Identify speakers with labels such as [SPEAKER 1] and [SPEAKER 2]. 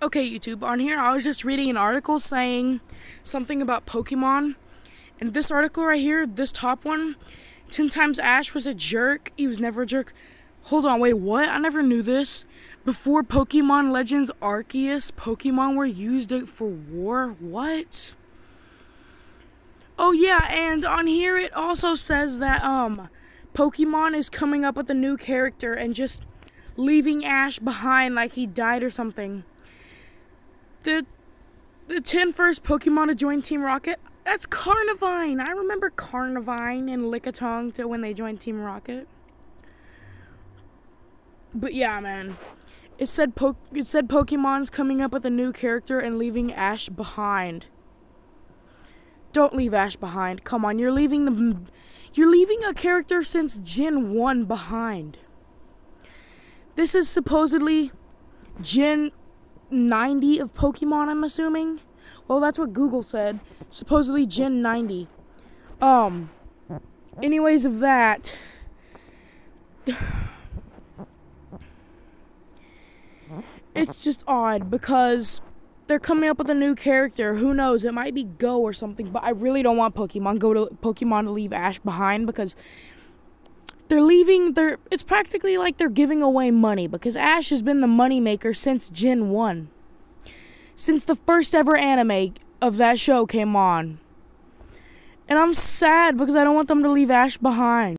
[SPEAKER 1] Okay, YouTube, on here I was just reading an article saying something about Pokemon. And this article right here, this top one, 10 times Ash was a jerk. He was never a jerk. Hold on, wait, what? I never knew this. Before Pokemon Legends Arceus, Pokemon were used for war? What? Oh yeah, and on here it also says that um Pokemon is coming up with a new character and just leaving Ash behind like he died or something the the 10 first Pokemon to join Team Rocket, that's Carnivine. I remember Carnivine and Lickitung to when they joined Team Rocket. But yeah, man. It said po it said Pokemon's coming up with a new character and leaving Ash behind. Don't leave Ash behind. Come on, you're leaving the you're leaving a character since Gen 1 behind. This is supposedly Gen 90 of Pokemon, I'm assuming. Well, that's what Google said. Supposedly Gen 90. Um, anyways, of that. It's just odd because they're coming up with a new character. Who knows? It might be Go or something, but I really don't want Pokemon Go to Pokemon to leave Ash behind because they're leaving they're it's practically like they're giving away money because Ash has been the money maker since Gen 1. Since the first ever anime of that show came on. And I'm sad because I don't want them to leave Ash behind.